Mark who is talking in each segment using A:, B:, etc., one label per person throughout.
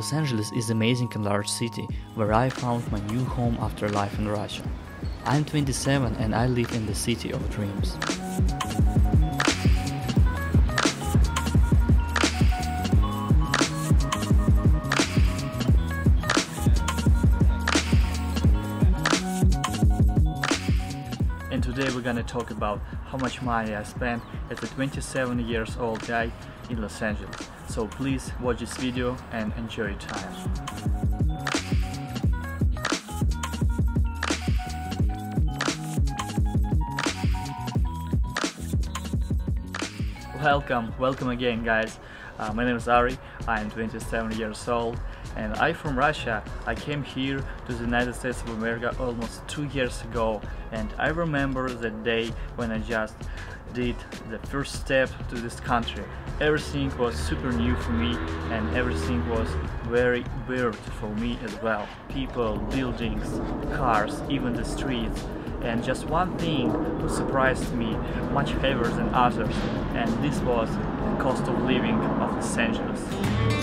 A: Los Angeles is amazing and large city where I found my new home after life in Russia. I'm 27 and I live in the city of dreams. And today we're gonna talk about how much money I spent as a 27 years old guy in Los Angeles. So please watch this video and enjoy your time. Welcome, welcome again guys. Uh, my name is Ari, I am 27 years old and I from Russia. I came here to the United States of America almost two years ago and I remember the day when I just did the first step to this country. Everything was super new for me and everything was very weird for me as well. People, buildings, cars, even the streets and just one thing surprised me much heavier than others and this was the cost of living of Los Angeles.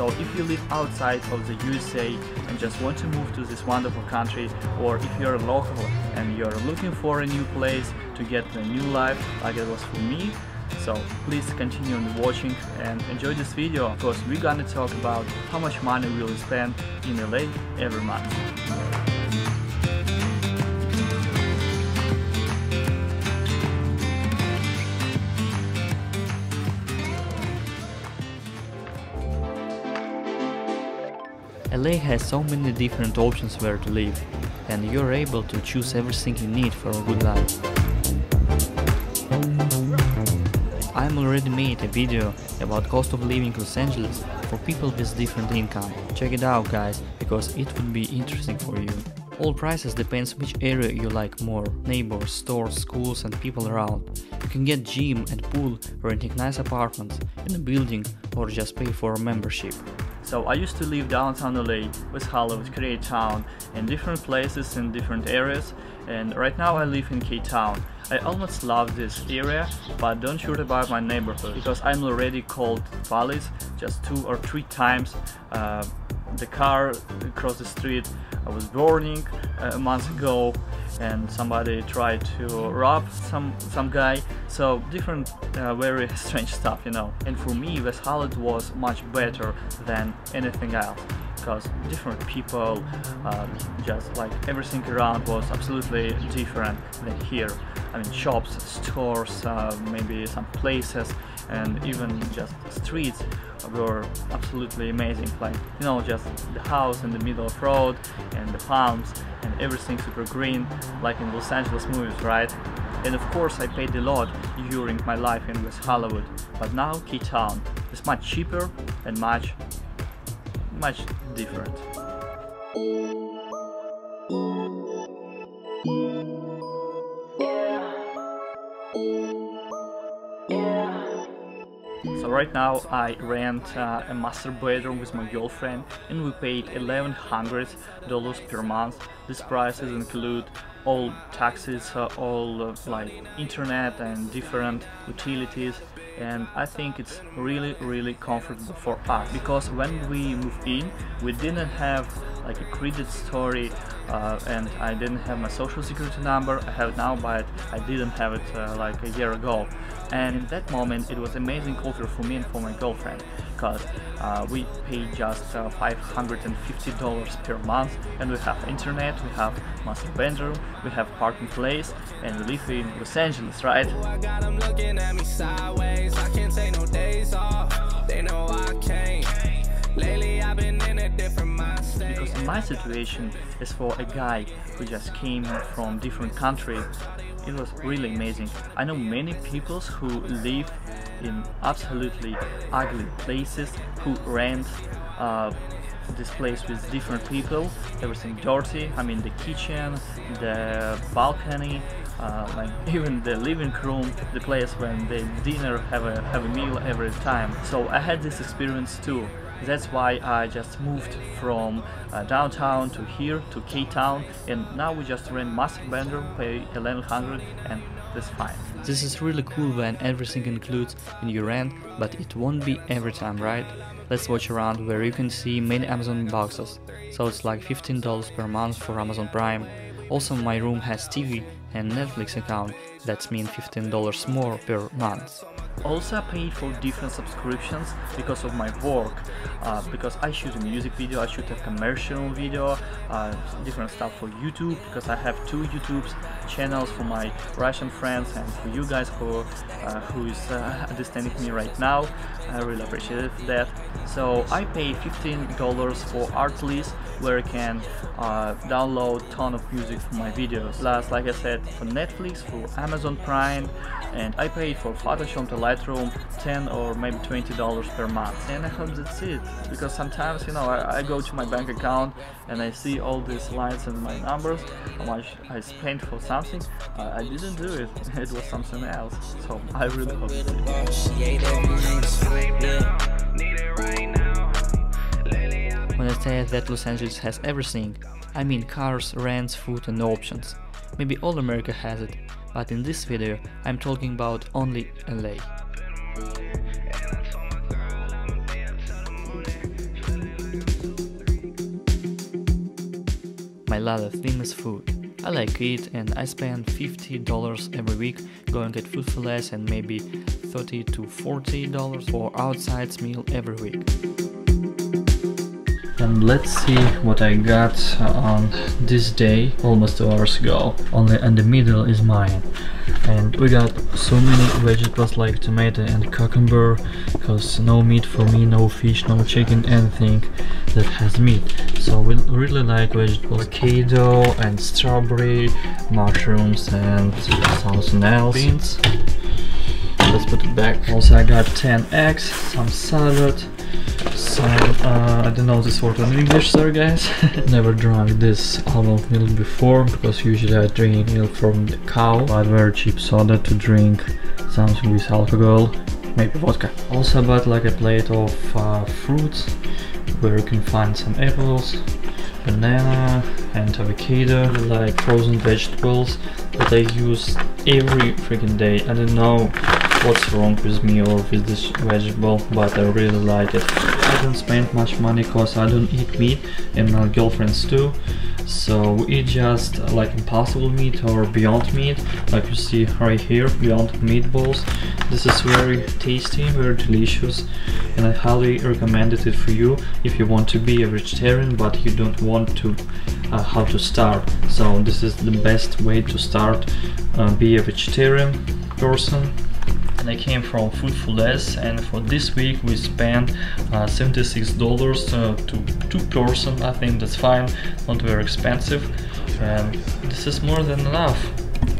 A: So if you live outside of the USA and just want to move to this wonderful country or if you're a local and you're looking for a new place to get a new life like it was for me so please continue watching and enjoy this video because we're gonna talk about how much money we'll spend in LA every month. LA has so many different options where to live, and you're able to choose everything you need for a good life. I'm already made a video about cost of living in Los Angeles for people with different income. Check it out guys, because it would be interesting for you. All prices depends which area you like more, neighbors, stores, schools and people around. You can get gym and pool, renting nice apartments in a building or just pay for a membership. So I used to live downtown LA, West Hollywood, Koreatown, in different places in different areas and right now I live in K-Town. I almost love this area but don't shoot about my neighborhood because I'm already called police just two or three times. Uh, the car across the street I was burning uh, a month ago and somebody tried to rob some some guy. So different uh, very strange stuff you know. And for me West Hollywood was much better than anything else because different people uh, just like everything around was absolutely different than here. I mean shops stores uh, maybe some places and even just streets were absolutely amazing. Like you know just the house in the middle of road and the palms everything super green like in Los Angeles movies right? And of course I paid a lot during my life in West Hollywood. But now K-Town is much cheaper and much much different right now I rent uh, a master bedroom with my girlfriend and we paid $1100 per month. These prices include all taxes, uh, all uh, like internet and different utilities and I think it's really really comfortable for us because when we moved in we didn't have like a credit story uh, and I didn't have my social security number. I have it now but I didn't have it uh, like a year ago. And in that moment it was amazing culture for me and for my girlfriend because uh, we pay just uh, $550 per month. And we have internet, we have master bedroom, we have parking place and we live in Los Angeles, right? Because in my situation, as for a guy who just came from different country, it was really amazing. I know many people who live in absolutely ugly places, who rent uh, this place with different people, everything dirty, I mean the kitchen, the balcony, uh, like even the living room, the place when they dinner have a have a meal every time. So I had this experience too, That's why I just moved from uh, downtown to here to K-Town and now we just rent massive bender, pay 1100 and that's fine. This is really cool when everything includes in your rent, but it won't be every time, right? Let's watch around where you can see many Amazon boxes. So it's like $15 per month for Amazon Prime. Also my room has TV and Netflix account, that's mean $15 more per month. Also I paid for different subscriptions because of my work, uh, because I shoot a music video, I shoot a commercial video, uh, different stuff for YouTube, because I have two YouTube channels for my Russian friends and for you guys who, uh, who is uh, understanding me right now. I really appreciate that. So I pay $15 for Artlist where I can uh, download ton of music for my videos. Plus, like I said, for Netflix, for Amazon Prime, and I paid for Photoshop to Lightroom 10 or maybe 20 dollars per month. And I hope that's it because sometimes you know I, I, go to my bank account and I see all these lines and my numbers how much I spent for something uh, I didn't do it. It was something else. So I really hope it's When I say that Los Angeles has everything, I mean cars, rents, food and options. Maybe all America has it, but in this video I'm talking about only LA. My lot of famous food. I like it and I spend $50 every week going at food for less and maybe 30 to $40 for outside meal every week and let's see what I got on this day almost two hours ago. Only and the middle is mine. And we got so many vegetables like tomato and cucumber because no meat for me no fish no chicken anything that has meat. So we really like vegetables. Avocado and strawberry mushrooms and something else beans. Let's put it back. Also I got 10 eggs some salad some, uh, I don't know this word in English, sorry guys. Never drank this almond milk before, because usually I drink milk from the cow, but very cheap soda to drink something with alcohol, maybe vodka. Also bought like a plate of uh, fruits, where you can find some apples, banana and avocado, like frozen vegetables that I use every freaking day. I don't know what's wrong with me or with this vegetable but I really like it. I don't spend much money cause I don't eat meat and my girlfriends too so we eat just like impossible meat or beyond meat like you see right here beyond meatballs this is very tasty very delicious and I highly recommend it for you if you want to be a vegetarian but you don't want to uh, how to start. So this is the best way to start uh, be a vegetarian person. And I came from Food for Less and for this week we spent uh, $76 uh, to two person. I think that's fine not very expensive. And this is more than enough.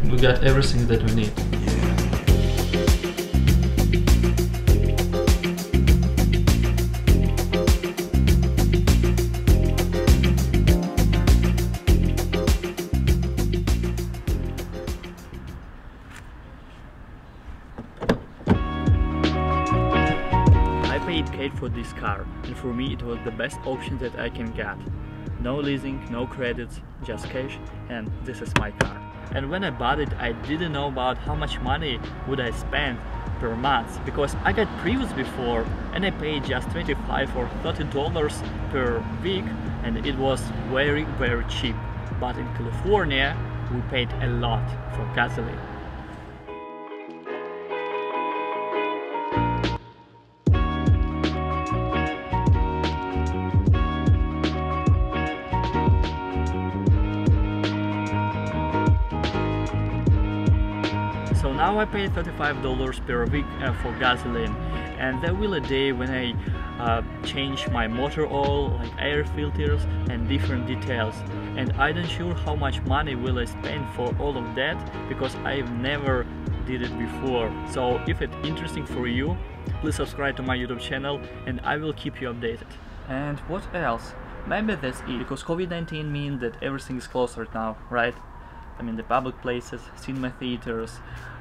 A: We got everything that we need paid for this car and for me it was the best option that I can get. No leasing, no credits, just cash and this is my car. And when I bought it I didn't know about how much money would I spend per month because I got Prius before and I paid just 25 or 30 dollars per week and it was very very cheap but in California we paid a lot for gasoline I pay $35 per week uh, for gasoline and there will a day when I uh, change my motor oil, like air filters and different details and I don't sure how much money will I spend for all of that because I've never did it before so if it's interesting for you please subscribe to my YouTube channel and I will keep you updated. And what else? Maybe that's it because COVID-19 means that everything is closed right now, right? I mean the public places, cinema theaters,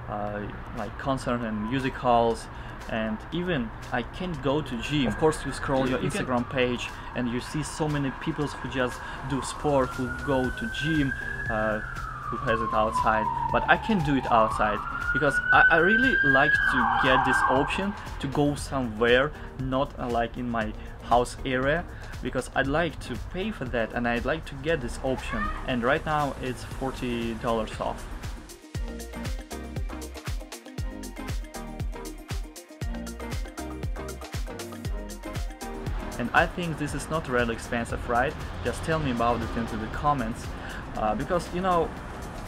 A: uh, like concert and music halls and even I can't go to gym. Of course, you scroll your Instagram page and you see so many people who just do sport, who go to gym, uh, who has it outside. But I can do it outside because I, I really like to get this option to go somewhere, not uh, like in my house area because I'd like to pay for that and I'd like to get this option and right now it's $40 off. and I think this is not really expensive, right? Just tell me about it into the comments, uh, because you know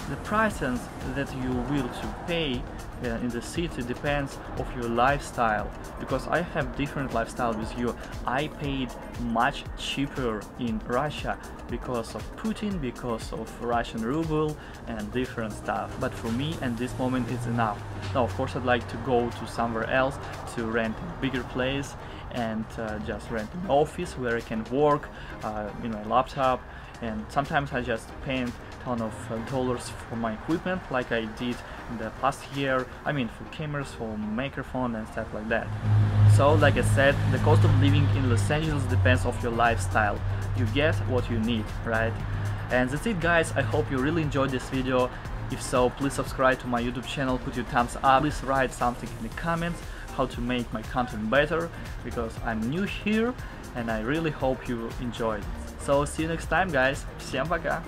A: the prices that you will to pay uh, in the city depends of your lifestyle. Because I have different lifestyle with you. I paid much cheaper in Russia because of Putin because of Russian ruble and different stuff. But for me at this moment it's enough. Now of course I'd like to go to somewhere else to rent a bigger place and uh, just rent an office where I can work uh, in my laptop. And sometimes I just paint ton of uh, dollars for my equipment like I did in the past year I mean for cameras for microphone and stuff like that so like I said the cost of living in Los Angeles depends of your lifestyle you get what you need right and that's it guys I hope you really enjoyed this video if so please subscribe to my YouTube channel put your thumbs up please write something in the comments how to make my content better because I'm new here and I really hope you enjoyed it. So see you next time guys. Всем пока!